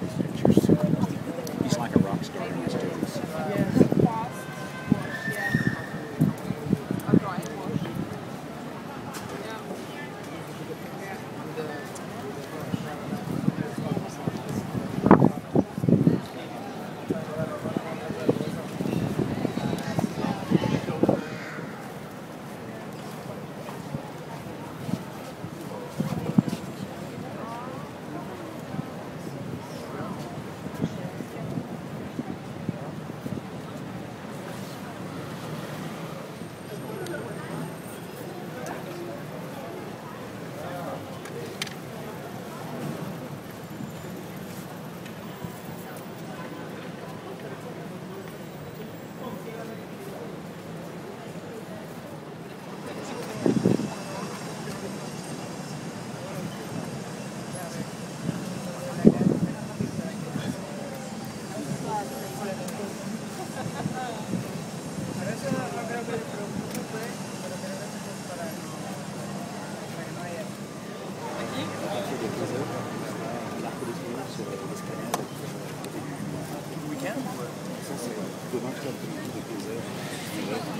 this picture.